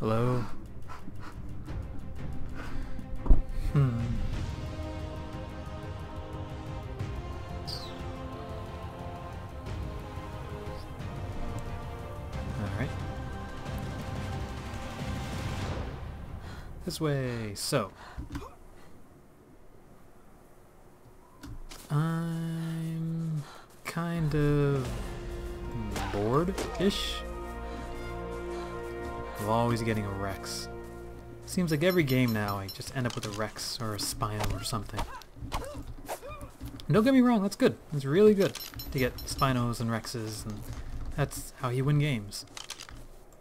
Hello? Hmm. Alright. This way. So. I'm kind of bored-ish always getting a Rex. Seems like every game now I just end up with a Rex or a Spino or something. And don't get me wrong, that's good. It's really good to get Spinos and Rexes, and that's how you win games.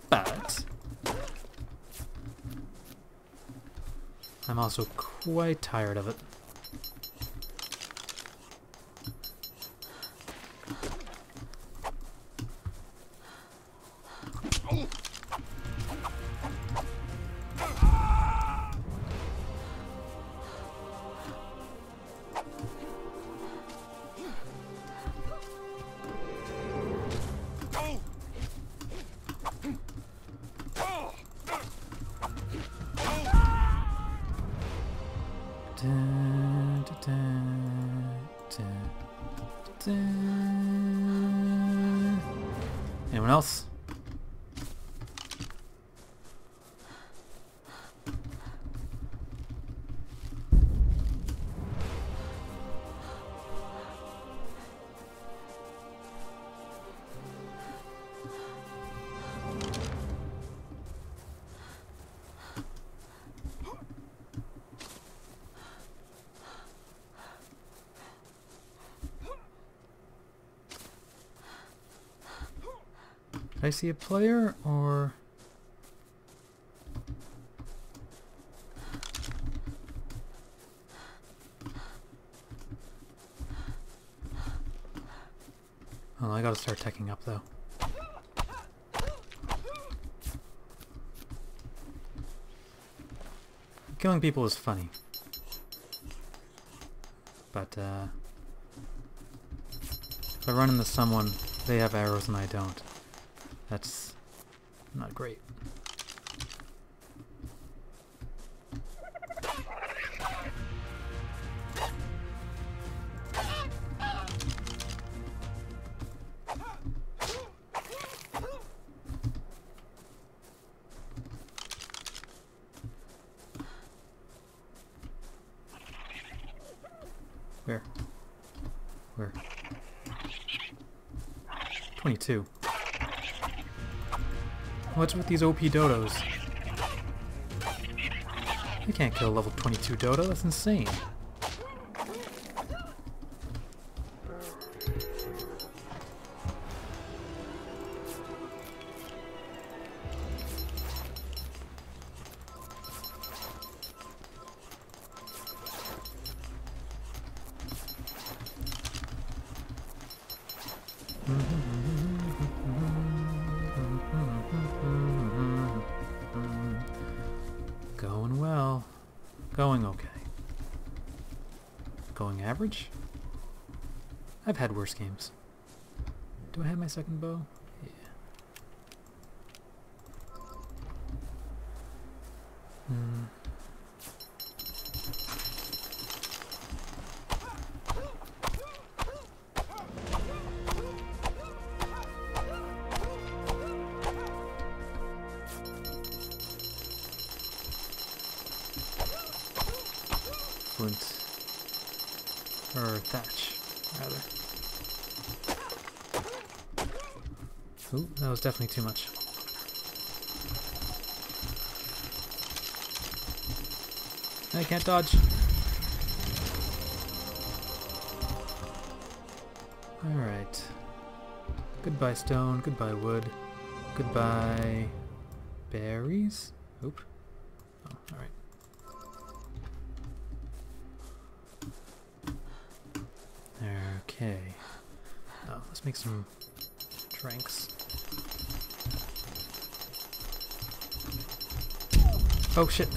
But... I'm also quite tired of it. Anyone else? Did I see a player or... Oh, I gotta start teching up though. Killing people is funny. But, uh... If I run into someone, they have arrows and I don't. That's not great. With these OP dodos? I can't kill a level 22 dodo, that's insane. Games. Do I have my second bow? Ooh, that was definitely too much. I can't dodge. Alright. Goodbye stone, goodbye wood, goodbye berries? Oop. Oh, alright. Okay. Oh, let's make some drinks. Oh shit.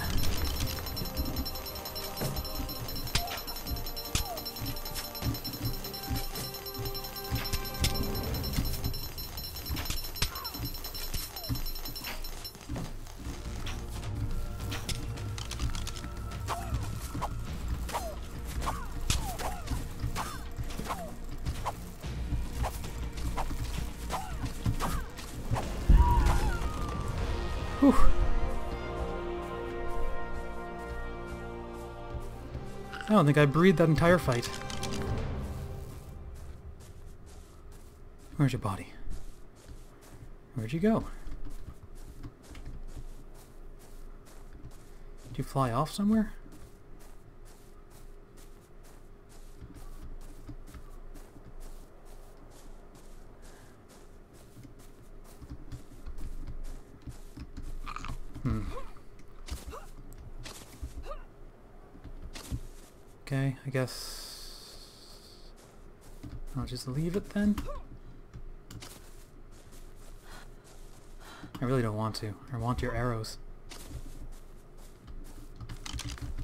Whew. I don't think I breathed that entire fight. Where's your body? Where'd you go? Did you fly off somewhere? Hmm. Okay, I guess I'll just leave it then. I really don't want to. I want your arrows.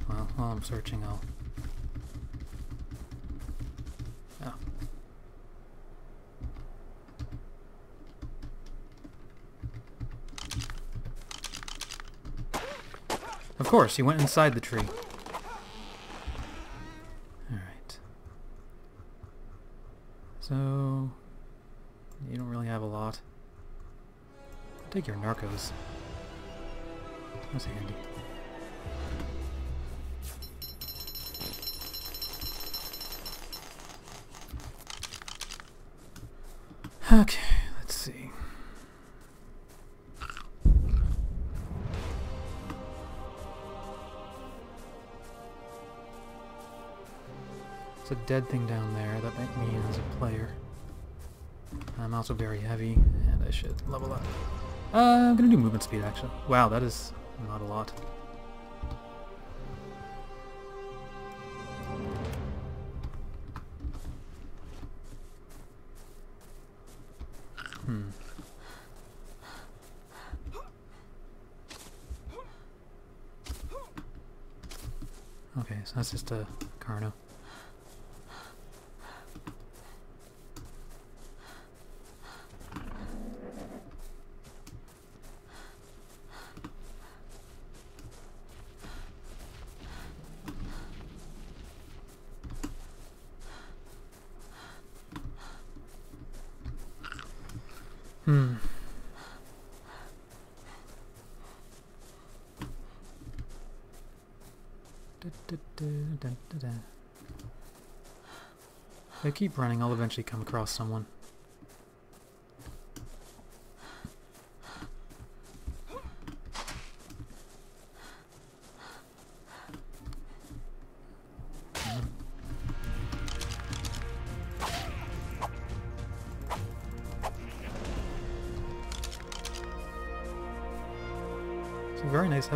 Well, while I'm searching, I'll... Oh. Of course, he went inside the tree. Alright. So... You don't really have a lot. Take your narcos. That's handy. Okay, dead thing down there. That might mean as a player. I'm also very heavy, and I should level up. Uh, I'm gonna do movement speed, actually. Wow, that is not a lot. Hmm. Okay, so that's just a Carno. Hmm. If I keep running, I'll eventually come across someone.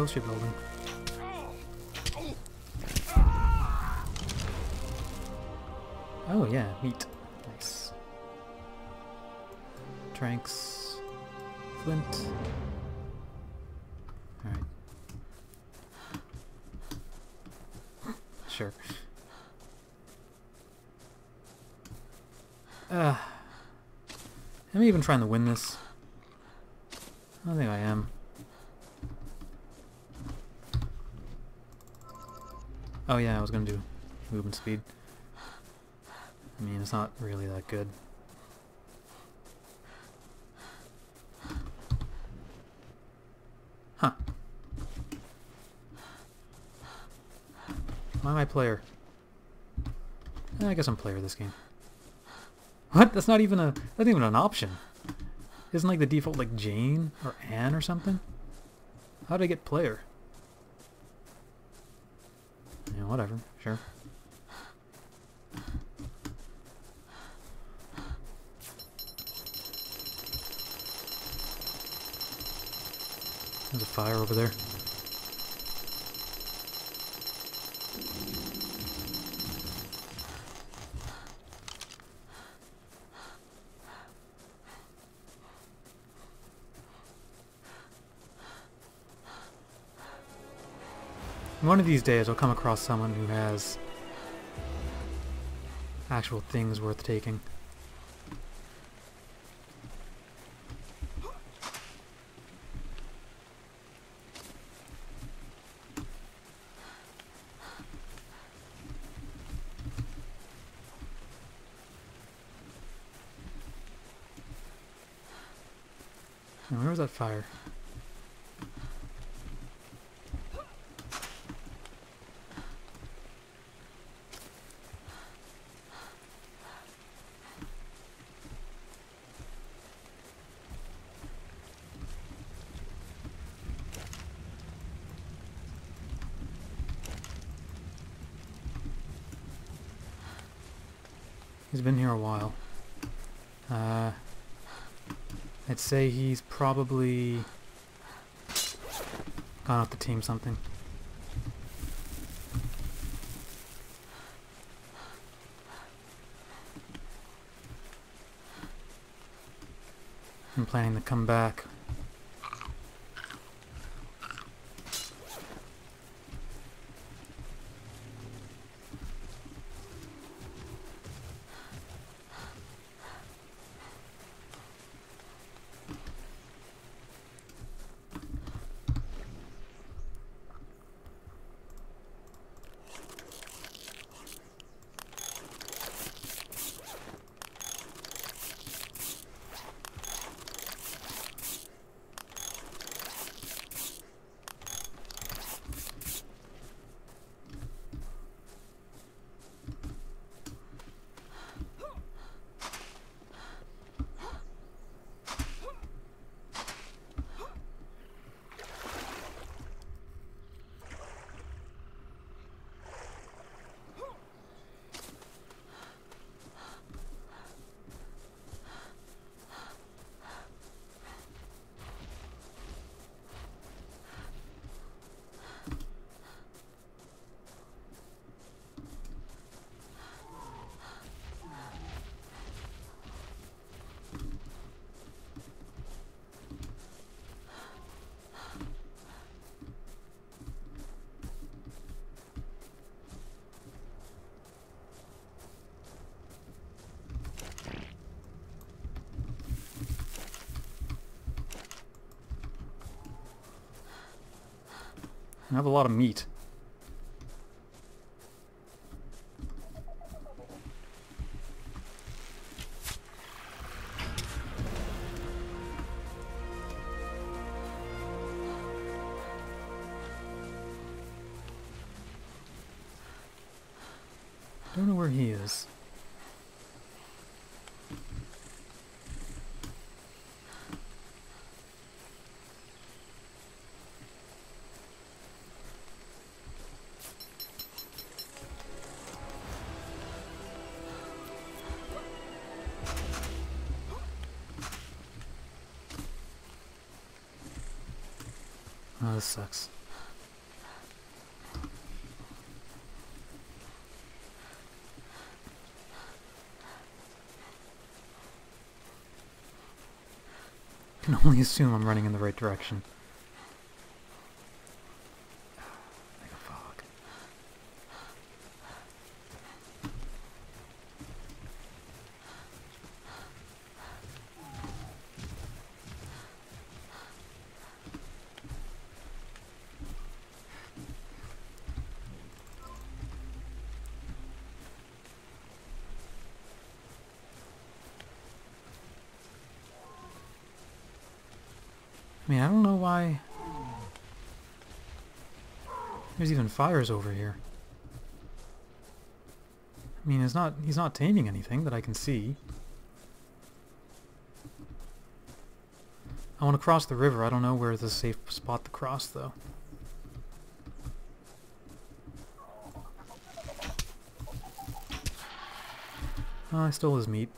House you're building. Oh yeah, meat. Nice. Tranks. Flint. Alright. sure. Am I even trying to win this? I don't think I am. Oh yeah, I was gonna do movement speed. I mean, it's not really that good. Huh. Why am I player? Eh, I guess I'm player this game. What? That's not even a that's not even an option. Isn't like the default like Jane or Anne or something? How did I get player? Yeah, whatever. Sure. There's a fire over there. One of these days I'll come across someone who has actual things worth taking. Where was that fire? He's been here a while. Uh, I'd say he's probably gone off the team something. I'm planning to come back. I have a lot of meat. I don't know where he is. Sucks. can only assume I'm running in the right direction. Like a fog. I mean, I don't know why... There's even fires over here. I mean, it's not, he's not taming anything that I can see. I want to cross the river. I don't know where the safe spot to cross, though. Oh, I stole his meat.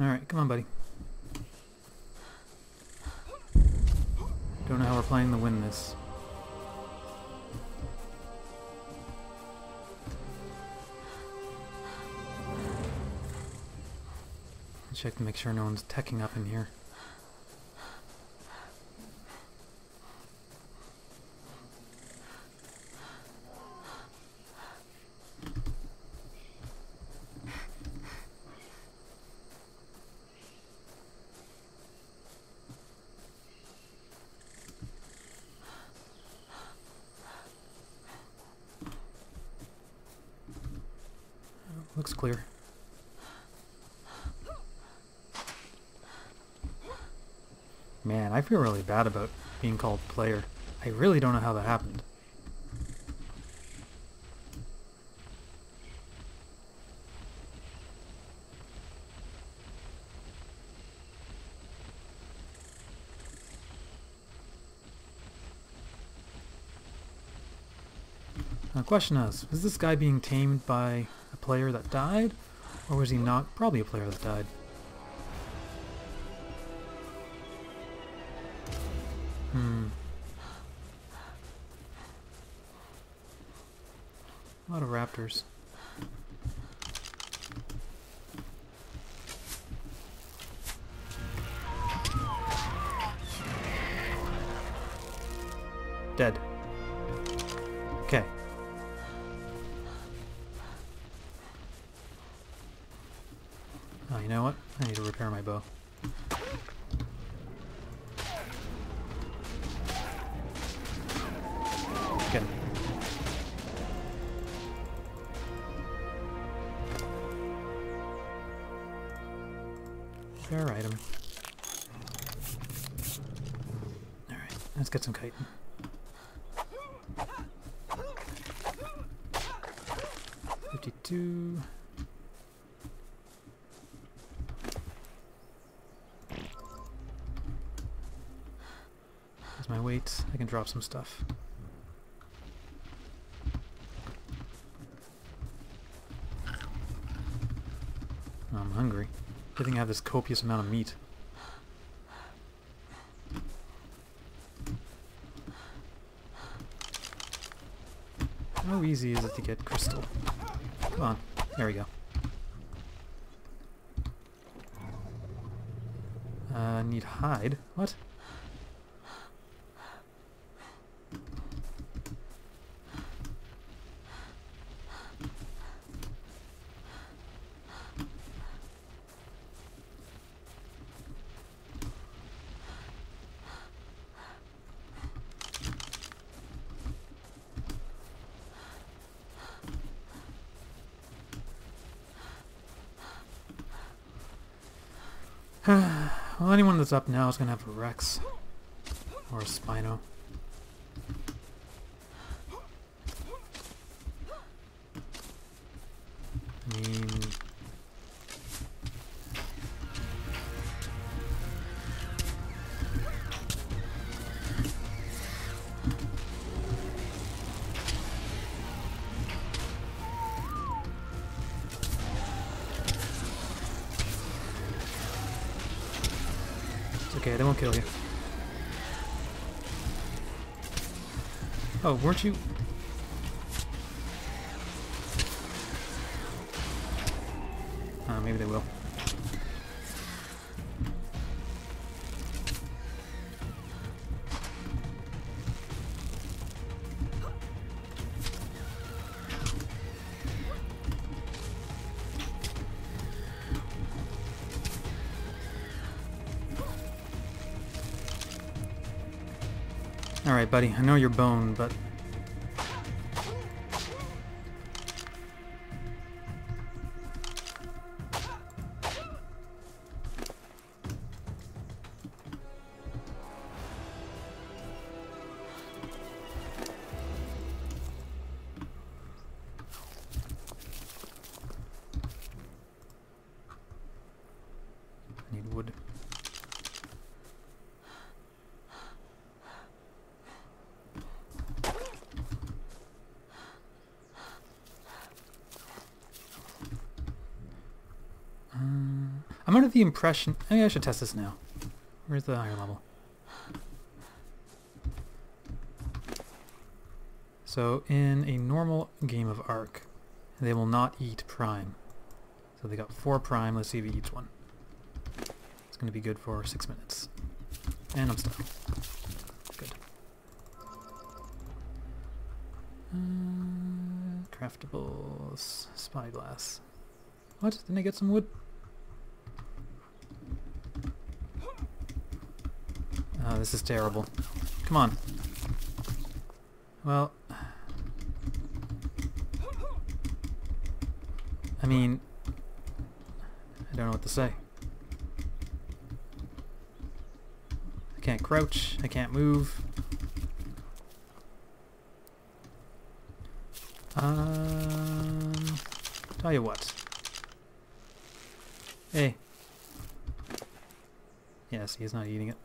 Alright, come on, buddy. Don't know how we're planning to win this. Check to make sure no one's teching up in here. looks clear. Man, I about being called player. I really don't know how that happened. The question is, was this guy being tamed by a player that died? Or was he not? Probably a player that died. A lot of raptors. Dead. Drop some stuff. I'm hungry. Good thing I have this copious amount of meat. How easy is it to get crystal? Come on. There we go. Uh, need hide. What? well, anyone that's up now is going to have a Rex. Or a Spino. It's okay, they won't kill you. Oh, weren't you? Uh, maybe they will. Buddy, I know you're bone, but... the impression... Maybe I should test this now. Where's the higher level? So in a normal game of Ark, they will not eat Prime. So they got four Prime. Let's see if he eats one. It's going to be good for six minutes. And I'm stuck. Good. Uh, craftables. Spyglass. What? Didn't I get some wood? Oh, this is terrible. Come on. Well... I mean, I don't know what to say. I can't crouch, I can't move. Um, tell you what. Hey. Yes, he's not eating it.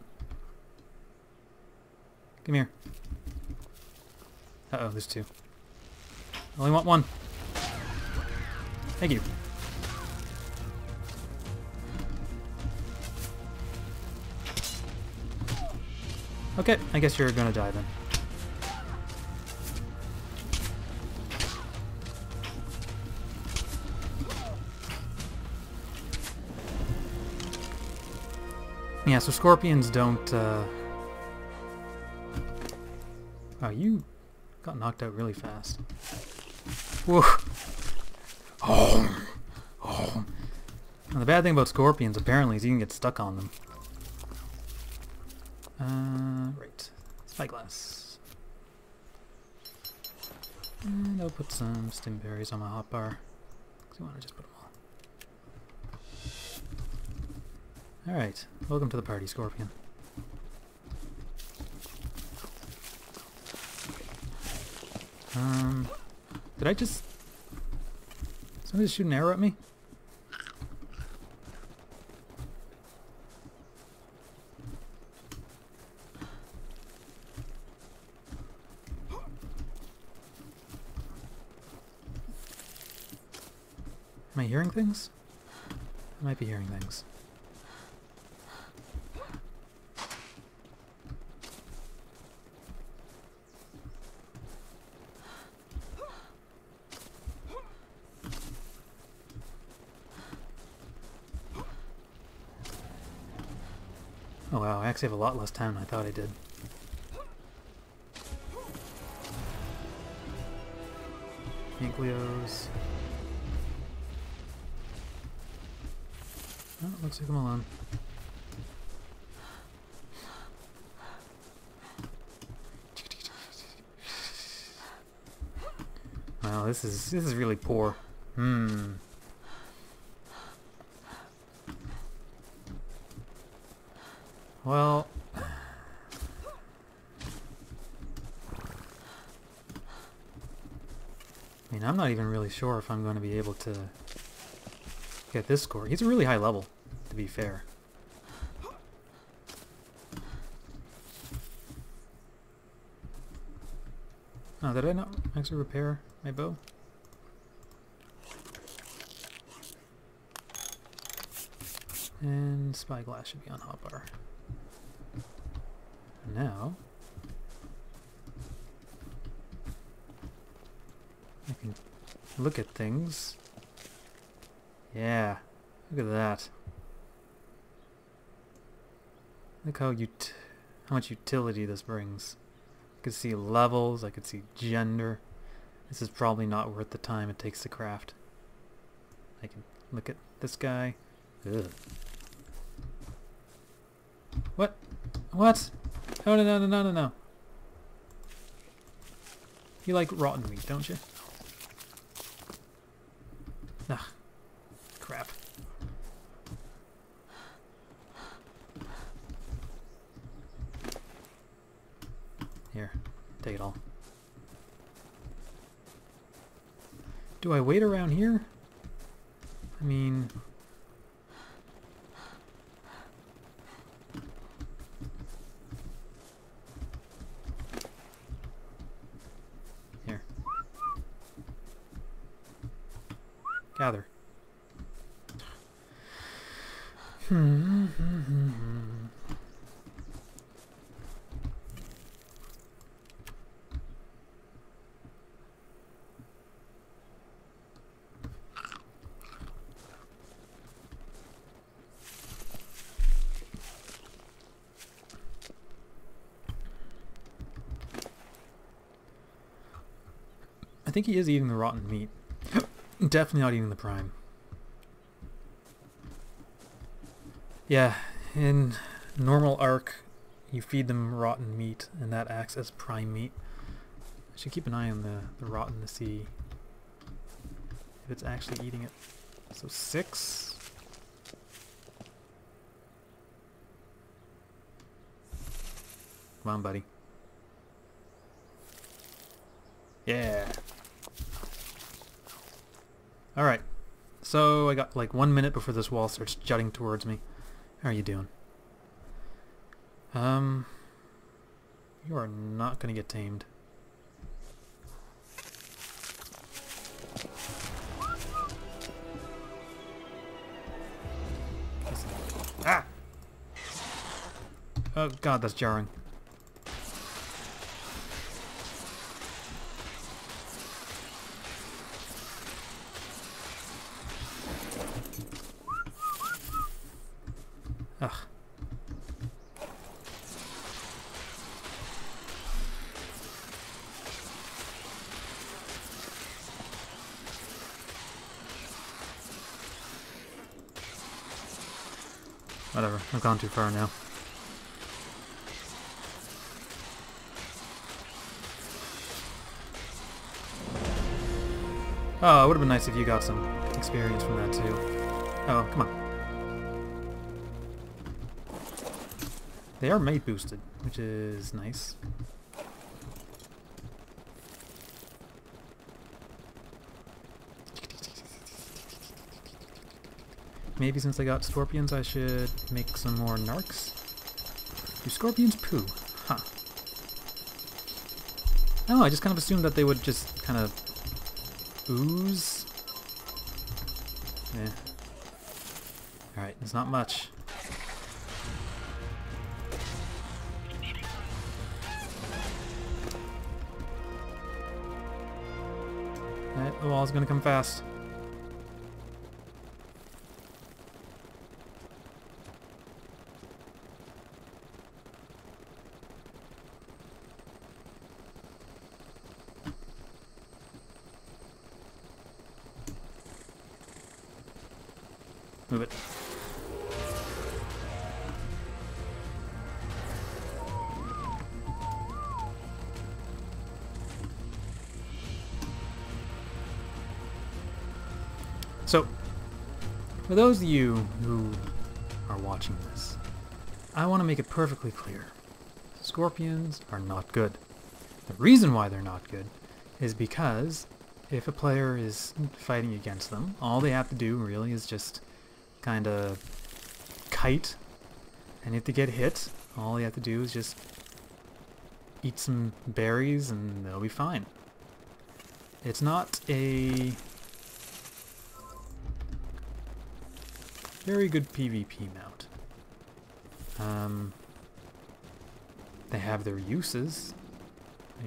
Come here. Uh-oh, there's two. I only want one. Thank you. Okay, I guess you're gonna die then. Yeah, so scorpions don't, uh... Oh, you got knocked out really fast. Whoa! Oh! Oh! And the bad thing about scorpions, apparently, is you can get stuck on them. Uh, right. Spyglass. And I'll put some stim berries on my hotbar. Because I want to just put them all. Alright. Welcome to the party, Scorpion. Um, did I just... Somebody just shoot an arrow at me? Am I hearing things? I might be hearing things. Oh wow, I actually have a lot less time than I thought I did. Ankylos. Oh, looks like I'm alone. Wow, this is this is really poor. Hmm. Well, I mean, I'm not even really sure if I'm going to be able to get this score. He's a really high level, to be fair. Oh, did I not actually repair my bow? And spyglass should be on hotbar. Now, I can look at things. Yeah, look at that. Look how ut how much utility this brings. I could see levels, I could see gender. This is probably not worth the time it takes to craft. I can look at this guy. Ugh. What? What? No, no, no, no, no, no, no. You like rotten meat, don't you? Ugh. Crap. Here, take it all. Do I wait around here? I mean... Here. Gather. Hmm. I think he is eating the rotten meat. Definitely not eating the prime. Yeah, in normal Ark, you feed them rotten meat, and that acts as prime meat. I should keep an eye on the, the rotten to see if it's actually eating it. So six. Come on, buddy. Yeah. Alright. So I got like one minute before this wall starts jutting towards me. How are you doing? Um, you are not going to get tamed. Ah! Oh god, that's jarring. Ugh. Whatever, I've gone too far now. Oh, it would have been nice if you got some experience from that too. Oh, come on. They are mate boosted, which is nice. Maybe since I got scorpions I should make some more narcs? Do scorpions poo? Huh. Oh, I just kind of assumed that they would just kind of ooze. Yeah. Alright, it's not much. Alright, the wall's gonna come fast. For those of you who are watching this, I want to make it perfectly clear. Scorpions are not good. The reason why they're not good is because if a player is fighting against them, all they have to do really is just kind of kite. And if they get hit, all they have to do is just eat some berries and they'll be fine. It's not a very good PvP mount. Um, they have their uses.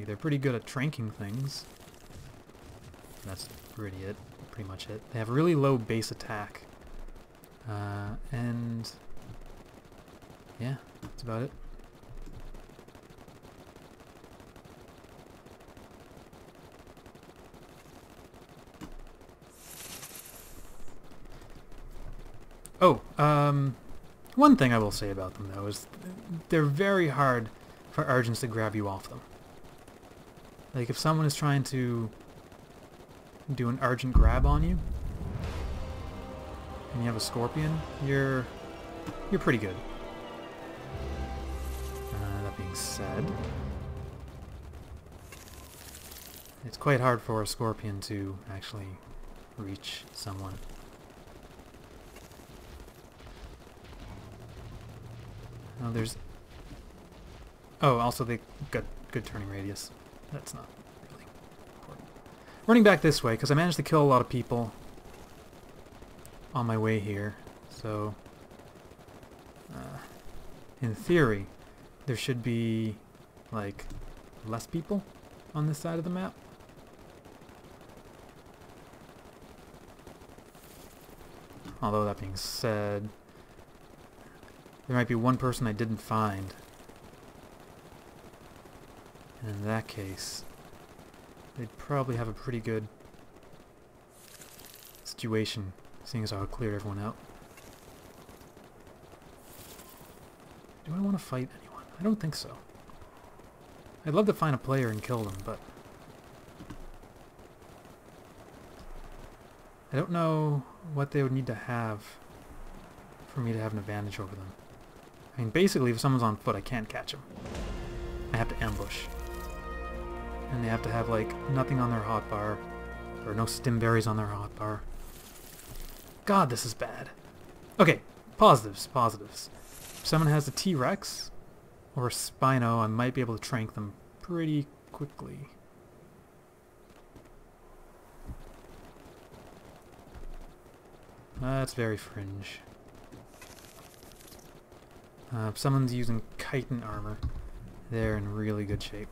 They're pretty good at tranking things. That's pretty it, pretty much it. They have really low base attack. Uh, and yeah, that's about it. Oh, um, one thing I will say about them though is they're very hard for Argents to grab you off them. Like if someone is trying to do an Argent grab on you, and you have a Scorpion, you're you're pretty good. Uh, that being said, it's quite hard for a Scorpion to actually reach someone. Oh, there's... Oh, also they got good turning radius. That's not really important. Running back this way, because I managed to kill a lot of people on my way here. So, uh, in theory, there should be, like, less people on this side of the map. Although that being said, there might be one person I didn't find. And in that case, they'd probably have a pretty good situation, seeing as I would clear everyone out. Do I want to fight anyone? I don't think so. I'd love to find a player and kill them, but... I don't know what they would need to have for me to have an advantage over them. I mean, basically, if someone's on foot, I can't catch them. I have to ambush. And they have to have, like, nothing on their hotbar, or no stim berries on their hotbar. God, this is bad. Okay, positives, positives. If someone has a T-Rex, or a Spino, I might be able to trank them pretty quickly. That's very fringe. Uh, if someone's using chitin armor, they're in really good shape.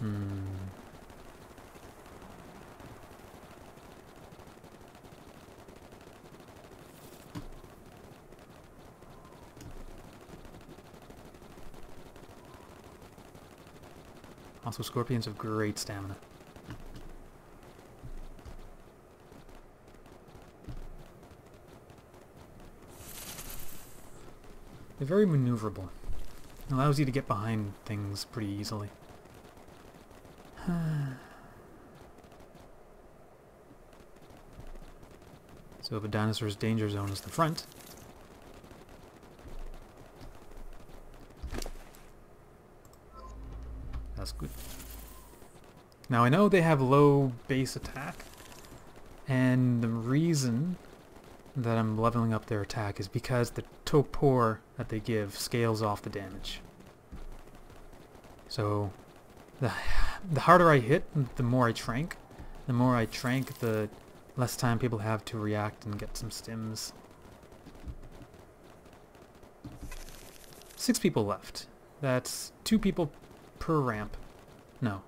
Hmm. Also, scorpions have great stamina. They're very maneuverable. It allows you to get behind things pretty easily. so if a dinosaur's danger zone is the front, that's good. Now I know they have low base attack, and the reason that I'm leveling up their attack is because the Torpor that they give scales off the damage. So the, the harder I hit, the more I trank. The more I trank, the less time people have to react and get some stims. Six people left. That's two people per ramp. No.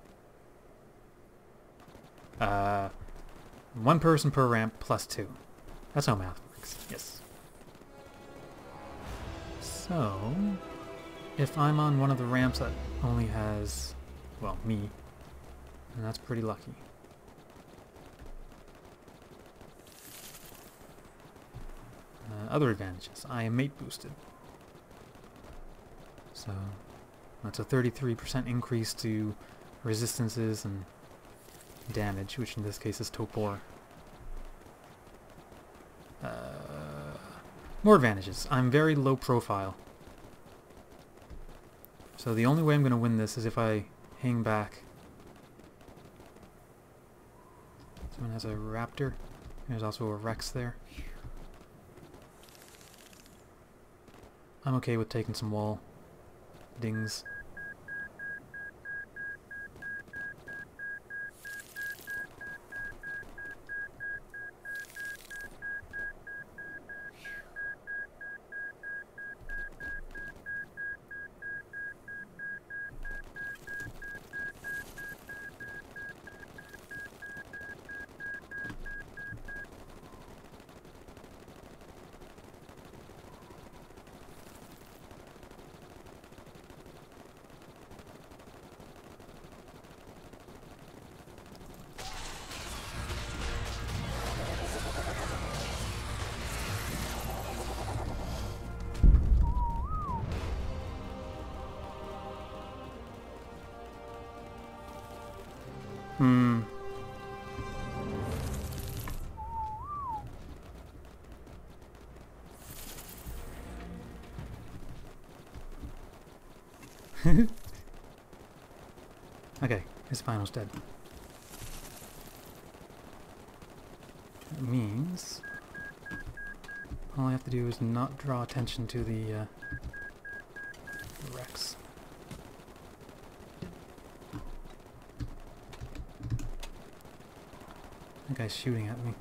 Uh, one person per ramp plus two. That's how math works. Yes. So, if I'm on one of the ramps that only has, well, me, and that's pretty lucky. Uh, other advantages. I am mate boosted. So, that's a 33% increase to resistances and damage, which in this case is Torpor. Uh, more advantages. I'm very low profile. So the only way I'm going to win this is if I hang back. Someone has a raptor. There's also a rex there. I'm okay with taking some wall dings. Hmm. okay, his Spino's dead. That means all I have to do is not draw attention to the, uh, the Rex. The guy's shooting at me.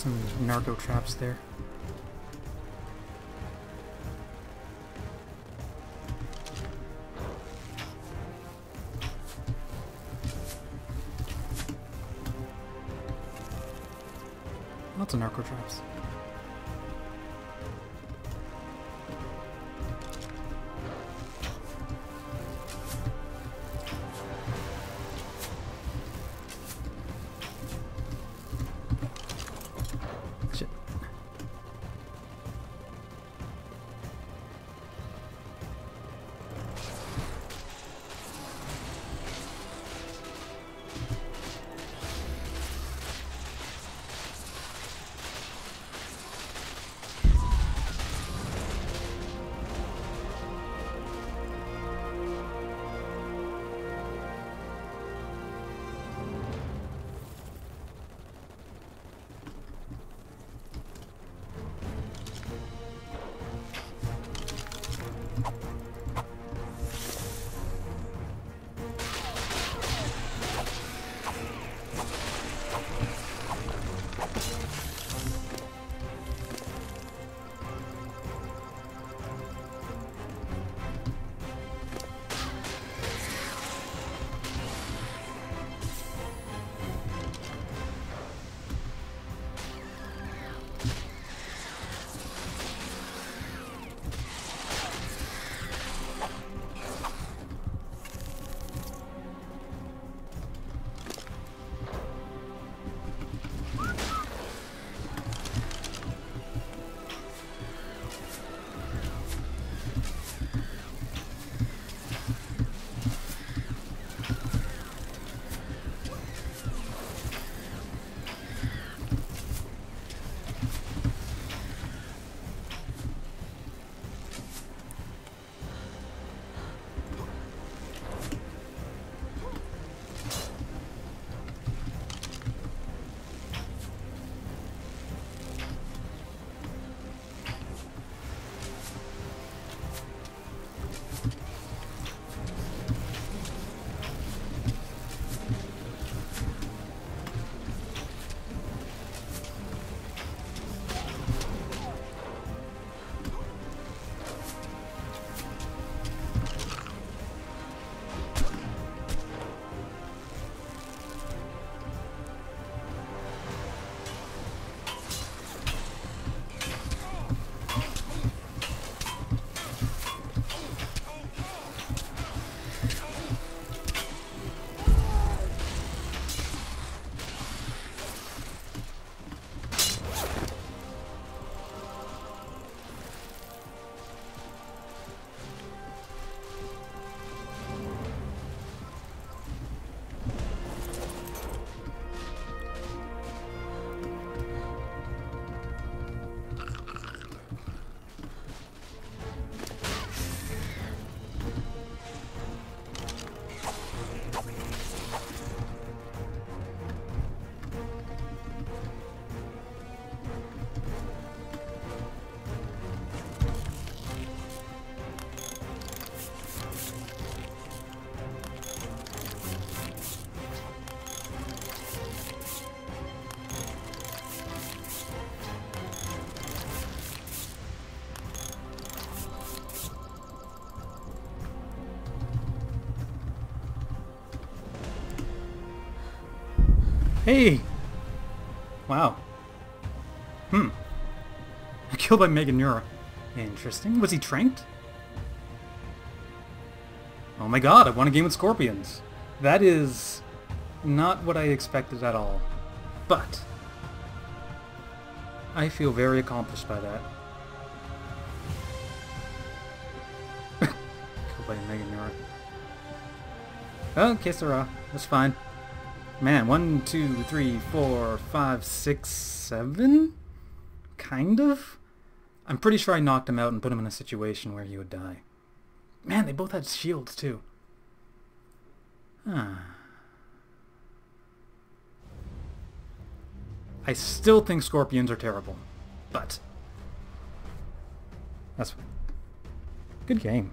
Some narco traps there. Hey! Wow. Hmm. Killed by Meganeura. Interesting. Was he tranked? Oh my god, I won a game with scorpions. That is not what I expected at all. But I feel very accomplished by that. Killed by Meganeura. Oh, Kisara. That's fine. Man, one, two, three, four, five, six, seven? Kind of? I'm pretty sure I knocked him out and put him in a situation where he would die. Man, they both had shields, too. Huh. I still think scorpions are terrible, but... That's... Good game.